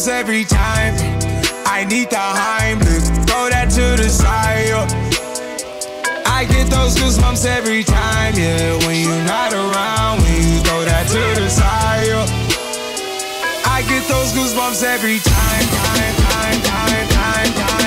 close every time. I need the Heimlich, throw that to the side. I get those goosebumps every time, yeah. When you're not around, when you throw that to the side. I get those goosebumps every time, time, time, time, time. time.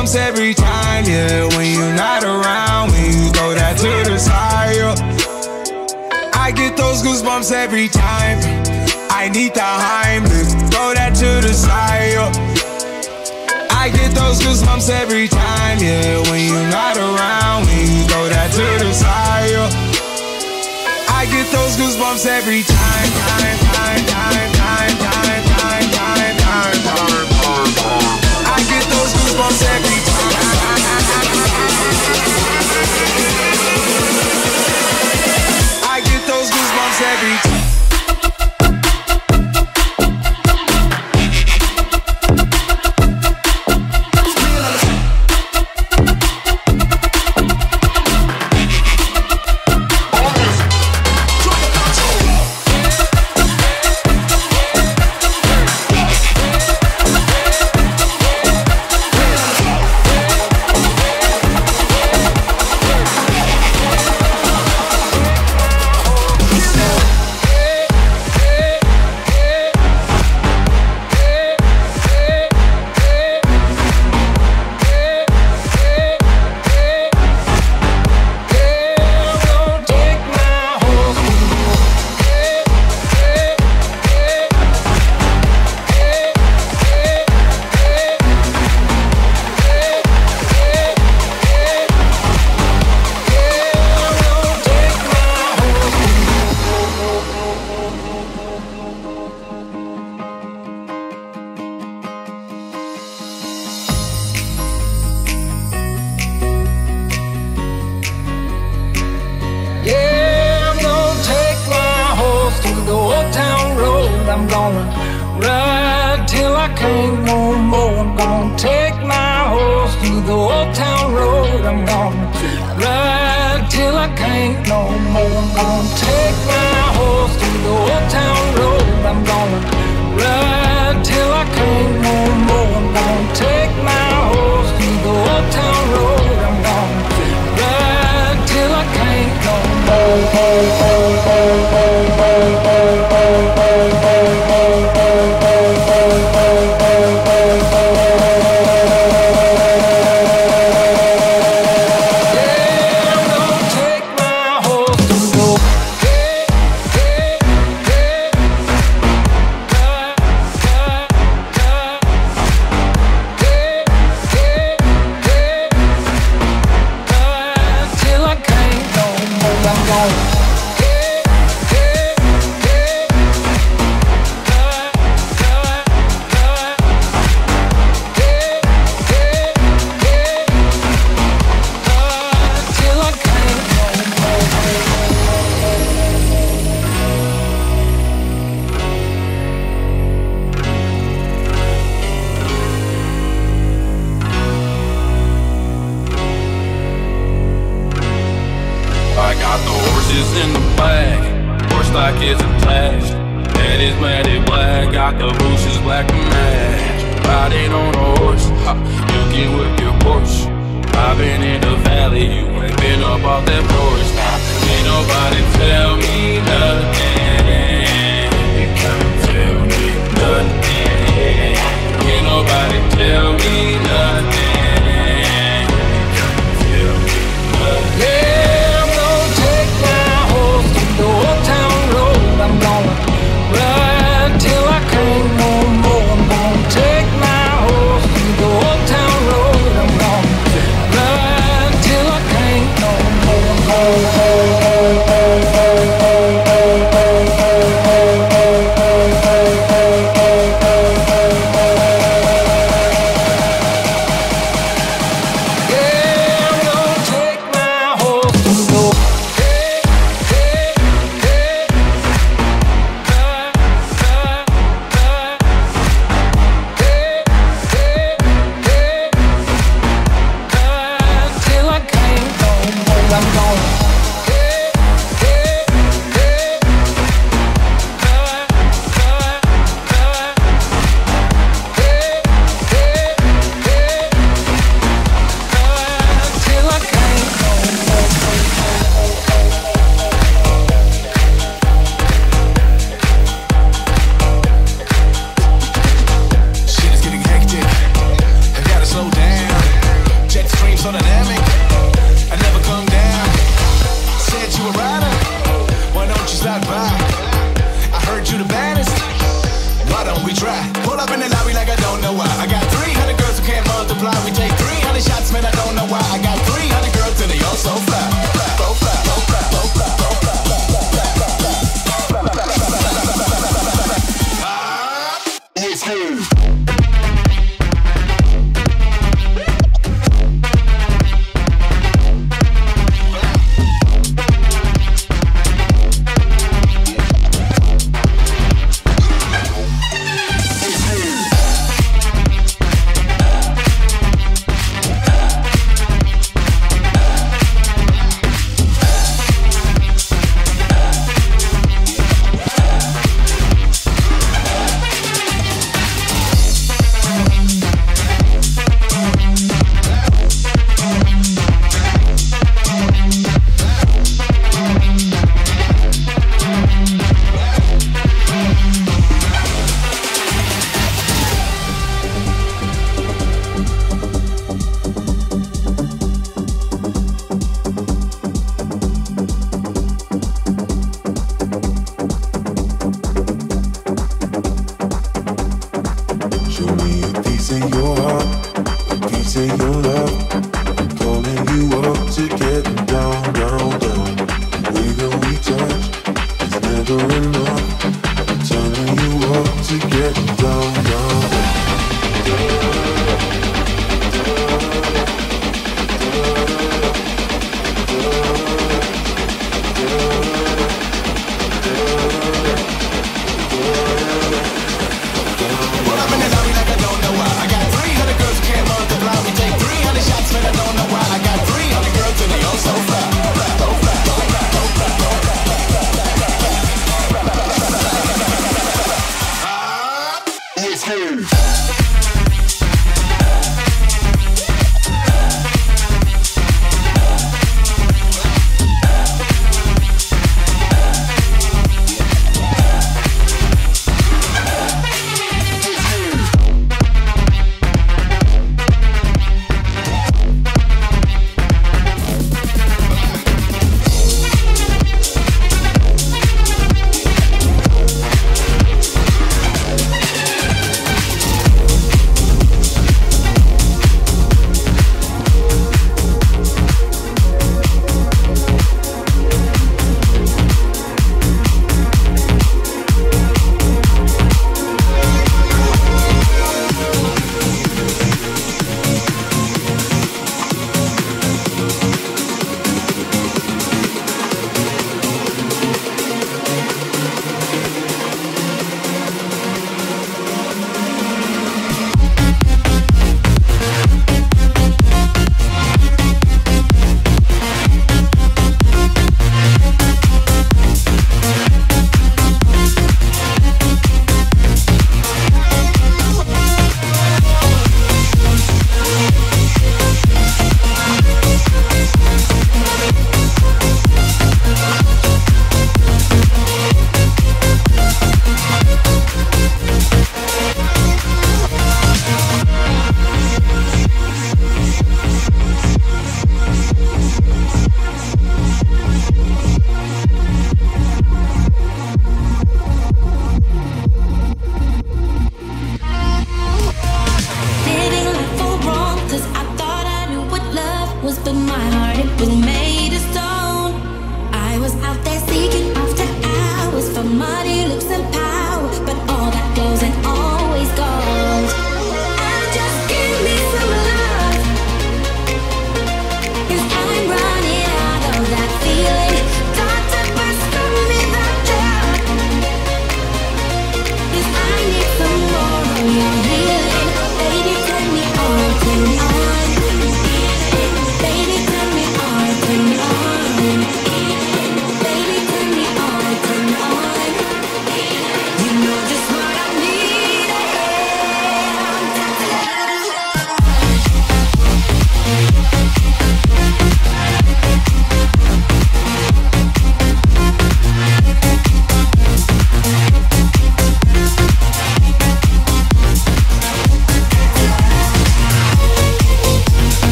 goosebumps every time, yeah. When you're not around, when you throw that to the side, I get those goosebumps every time. I need the Heimlich, throw that to the side, I get those goosebumps every time, yeah. When you're not around, when you throw that to the side, I get those goosebumps every time, time, time, time, time, time, time, time, time, time goosebumps every.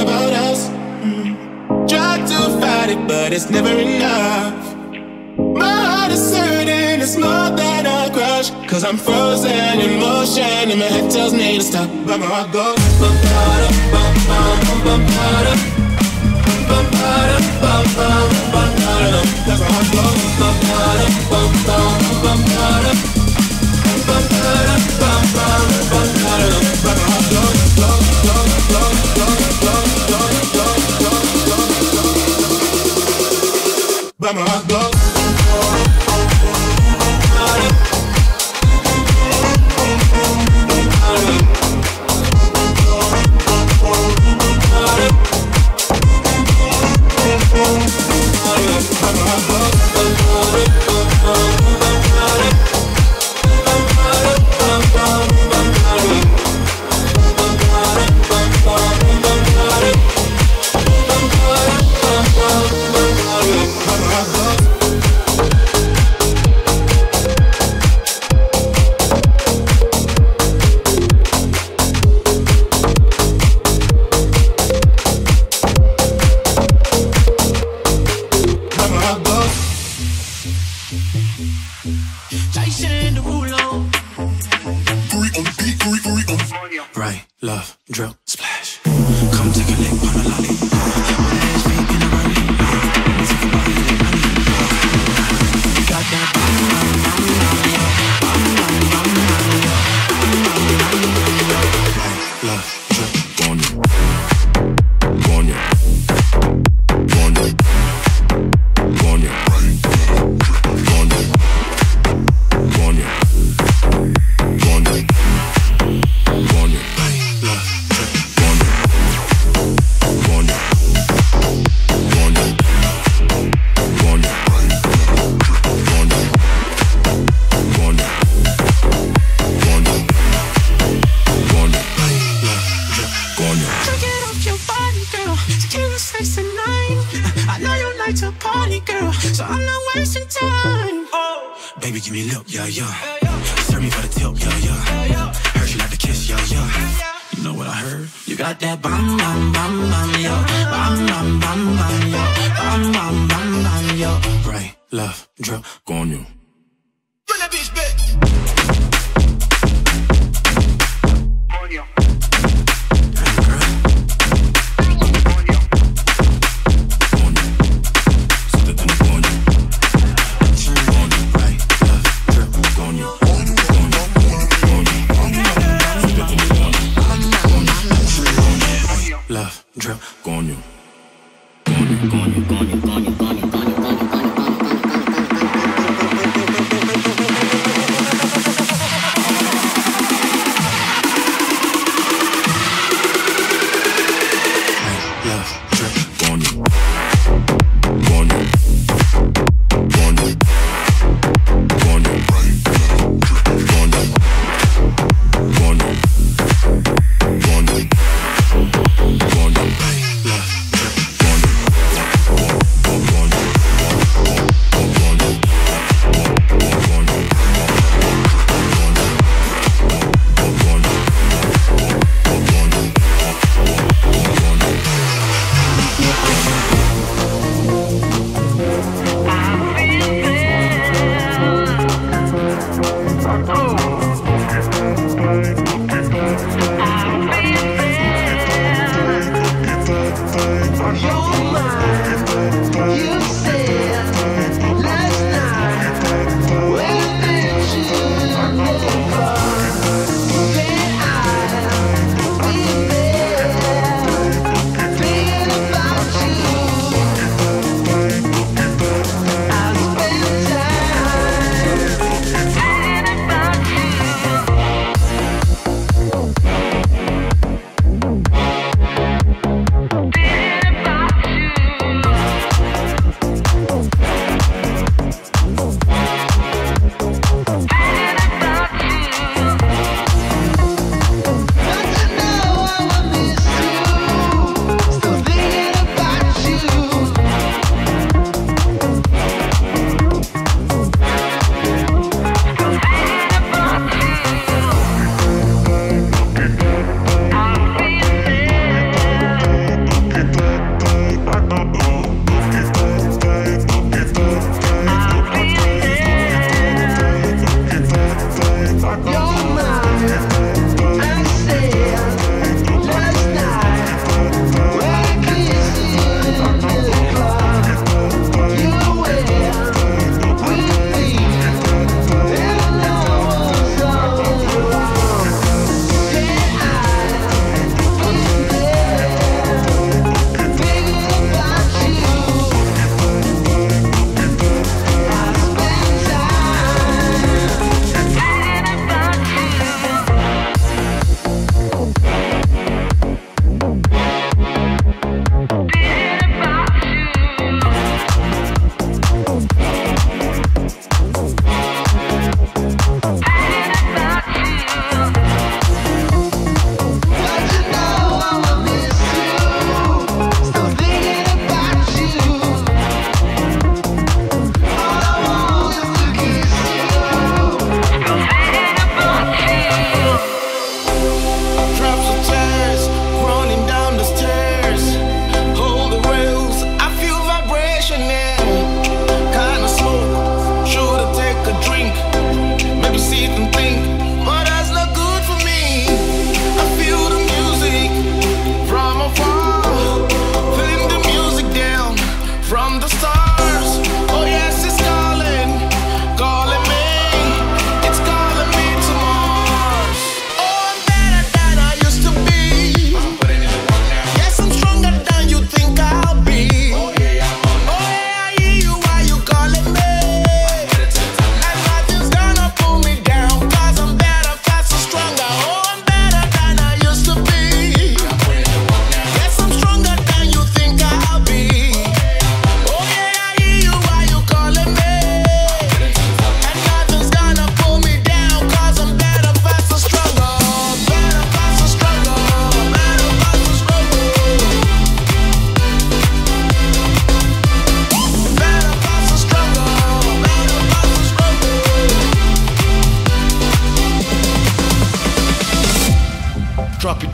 about us. Mm. Try to fight it, but it's never enough. My heart is hurting, it's more than a crush. Cause I'm frozen in motion, and my head tells me to stop. But my heart goes. That's my heart goes. But my heart goes, goes, goes, goes, goes. Vamos, lá, vamos.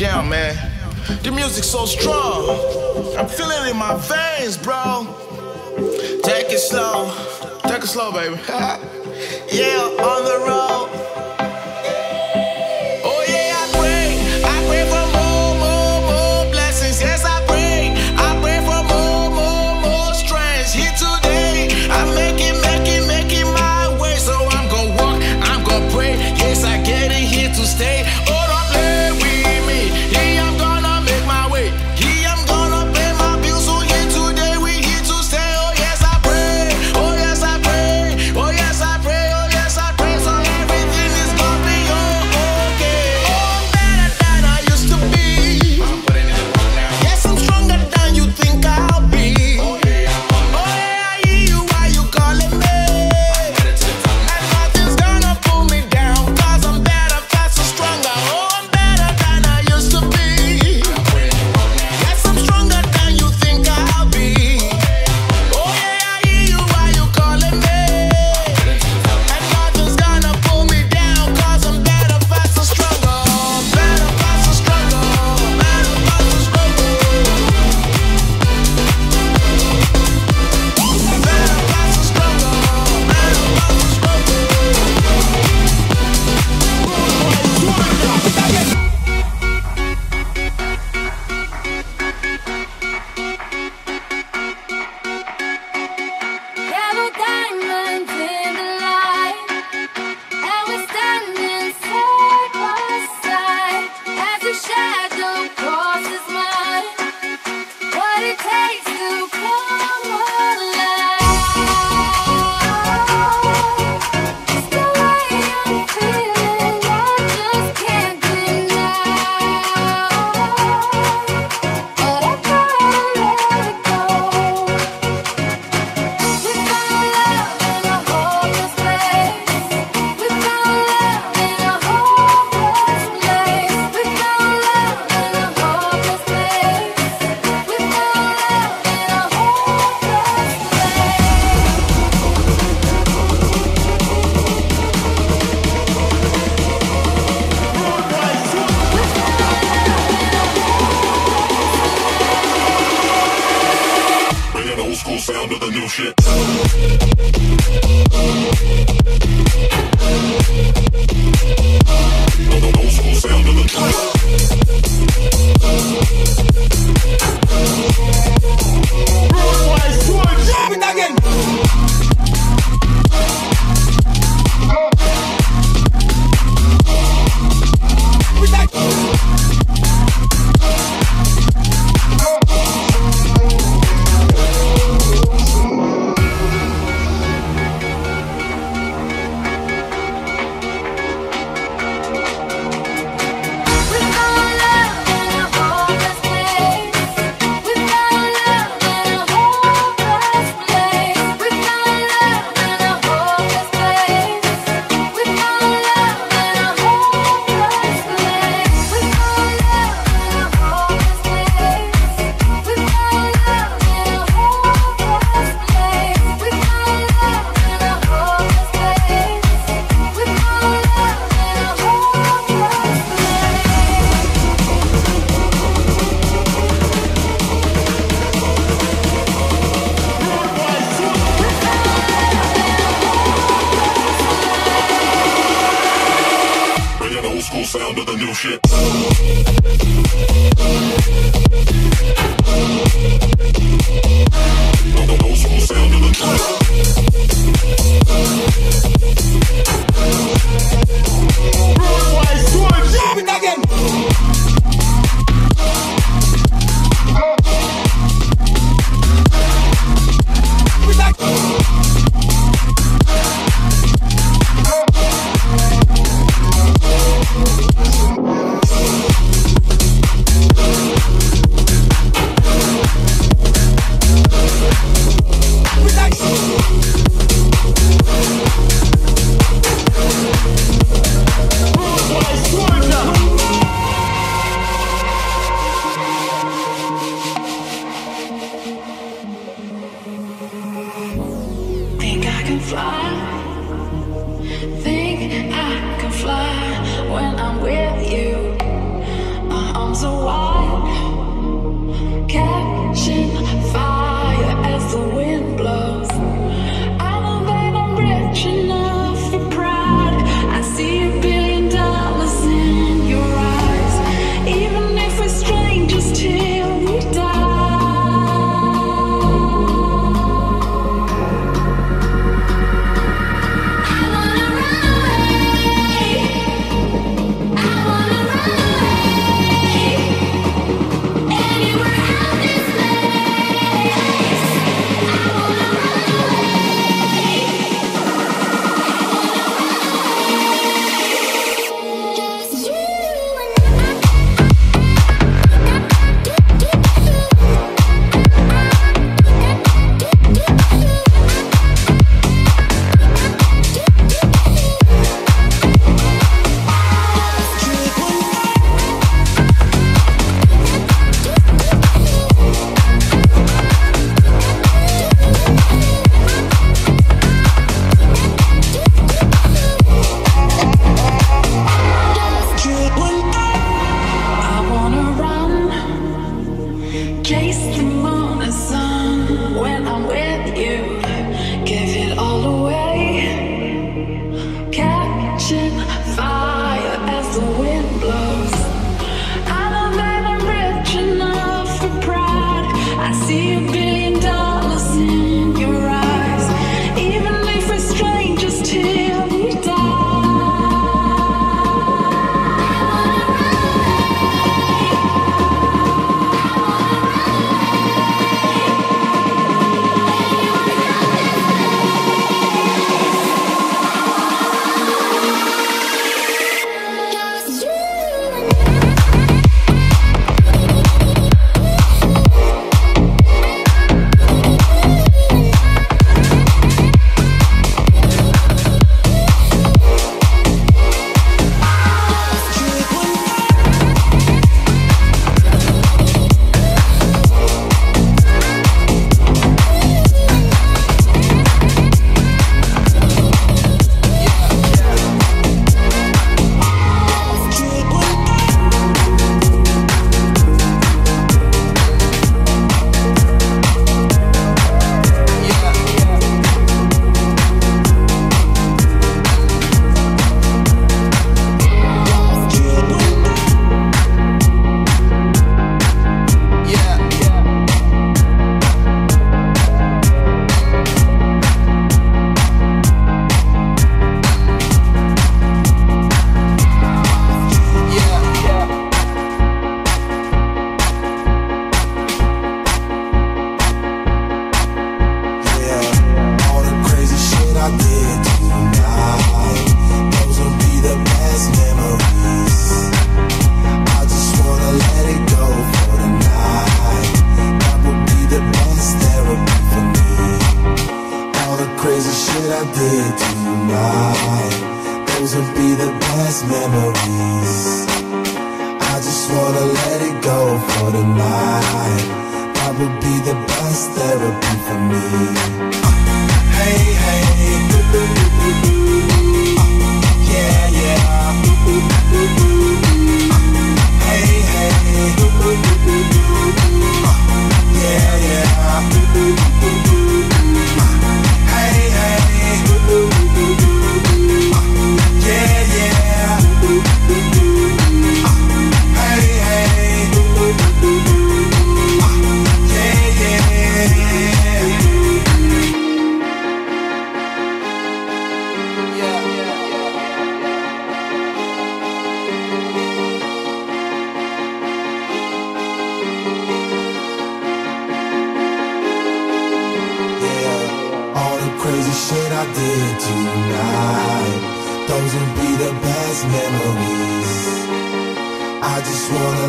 down, man. The music's so strong. I'm feeling it in my veins, bro. Take it slow. Take it slow, baby. yeah, on the road.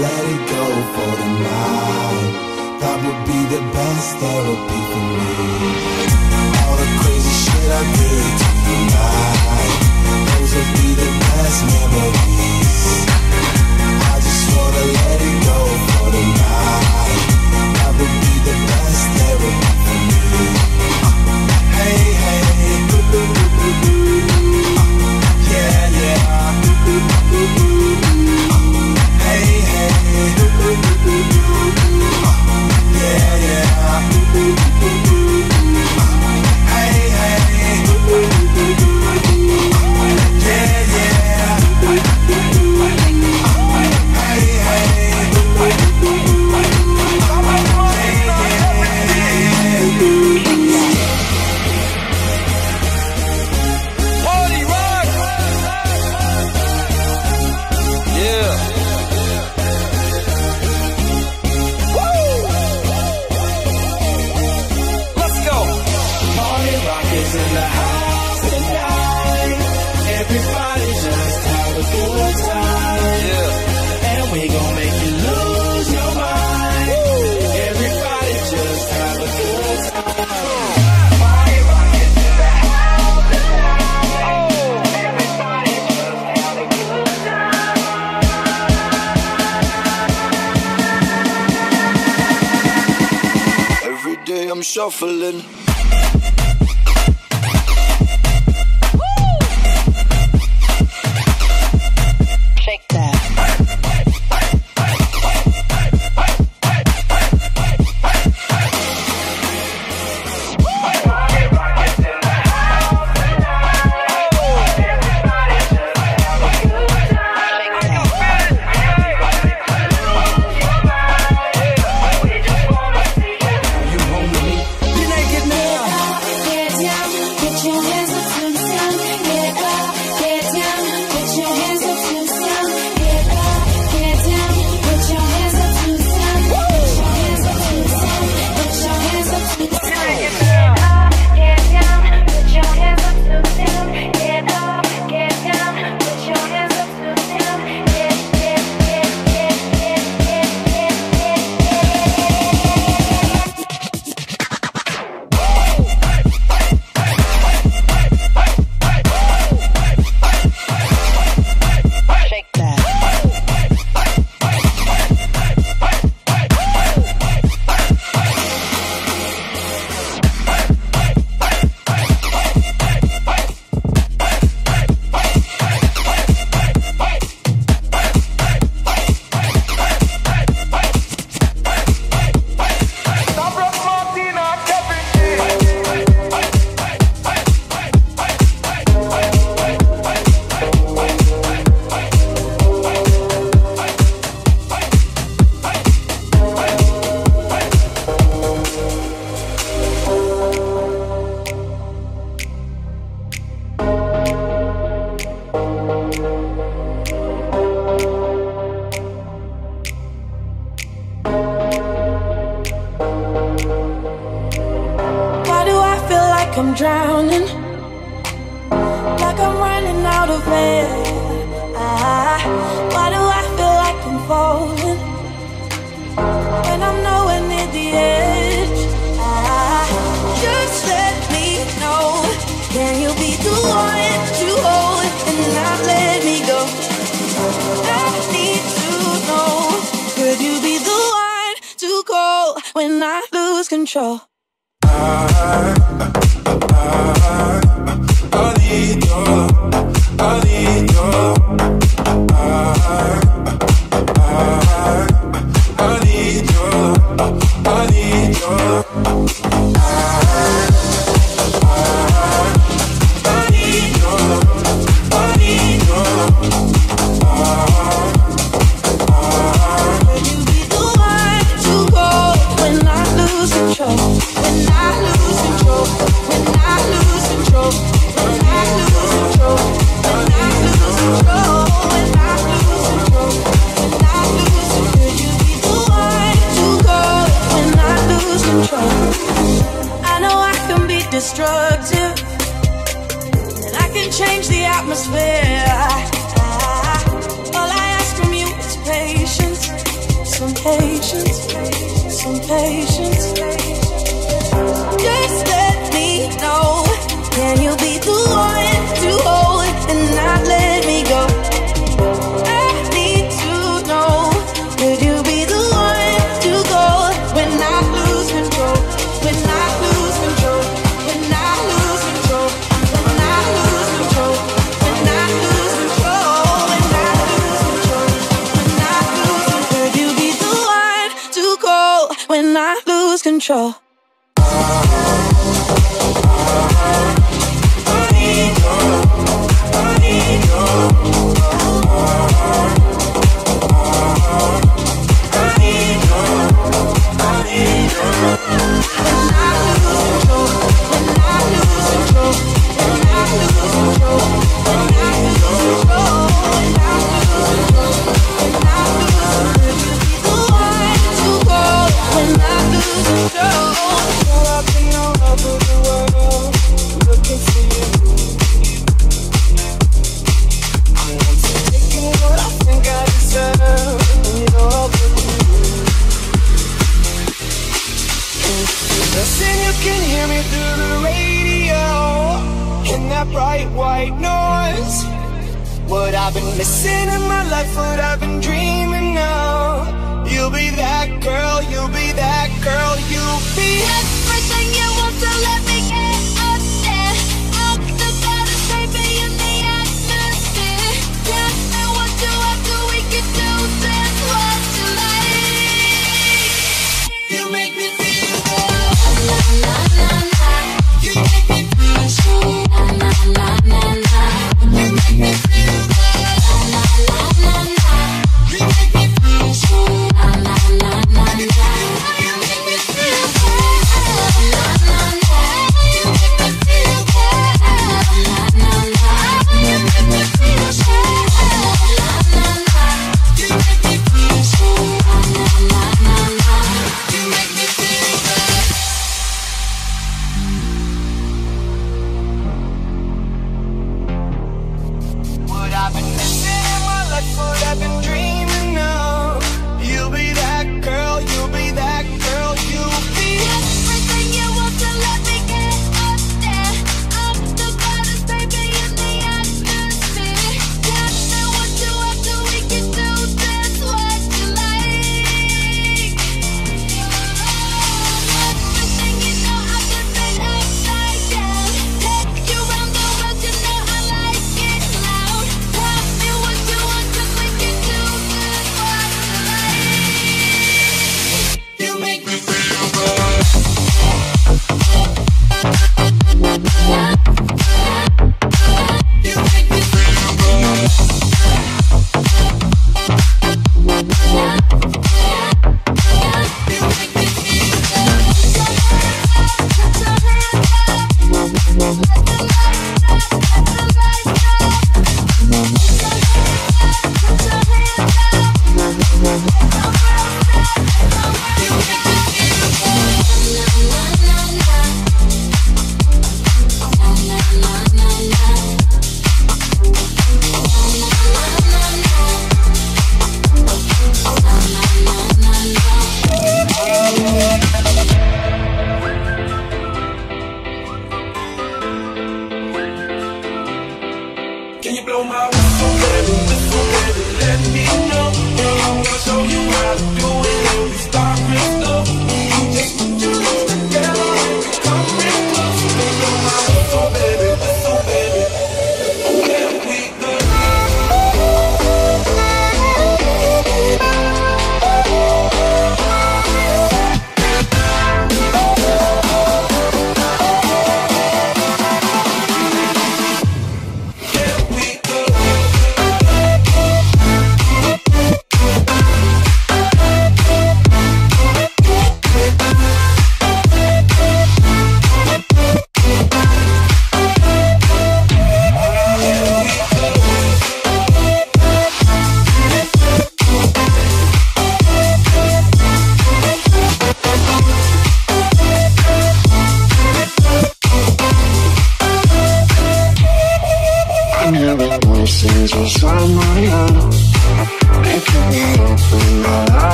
let it go for the night. That would be the best therapy for me. All the crazy shit I did tonight Those would be the best memories. I just wanna let it go. You. I'm shuffling. Control?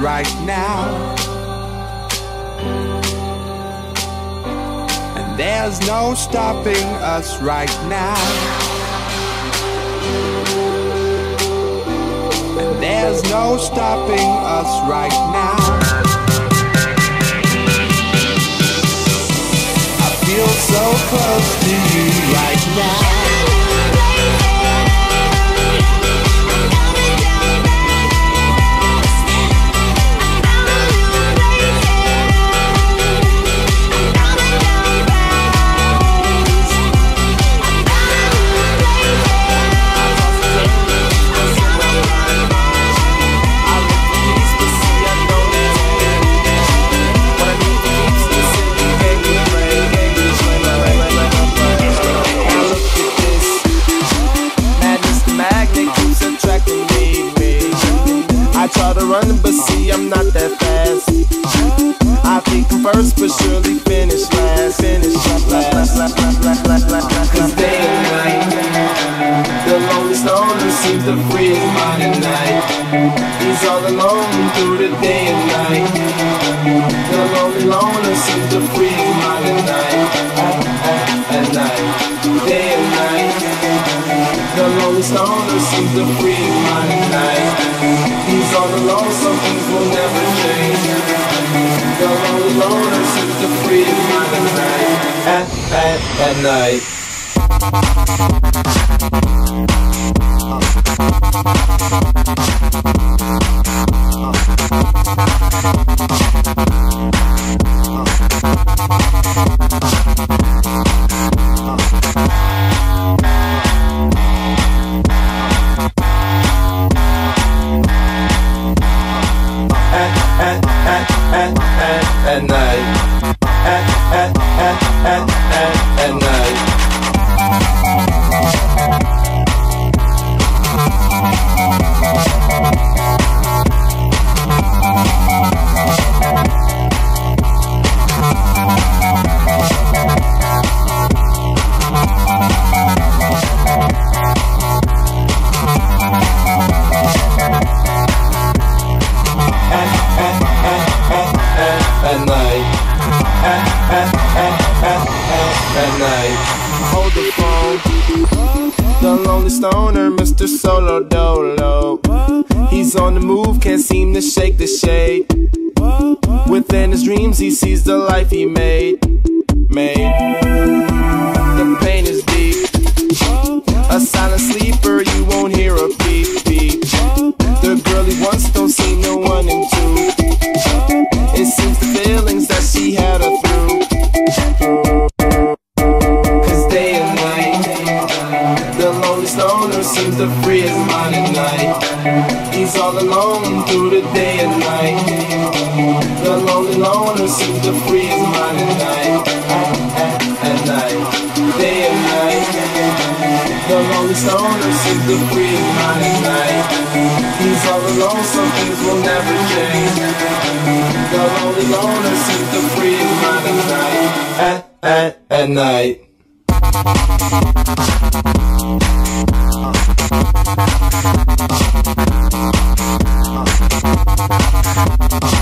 right now. And there's no stopping us right now. And there's no stopping us right now. I feel so close to you right now. Running, but see, I'm not that fast. I think first, but surely finish last. Finish last. Cause day and night, the lonely stoner seems to free his mind at night. He's all alone through the day and night. The lonely loner seems to free his mind at night. At, night, day and night. The lonely stoner seems to free his mind at night. All alone, some things will never change. The lonely loner seems to free his mind at night. At, at, at night. At, free his mind at night. He's all alone, some things will never change. The lonely loner seems to free his mind at night. At, at, at night. At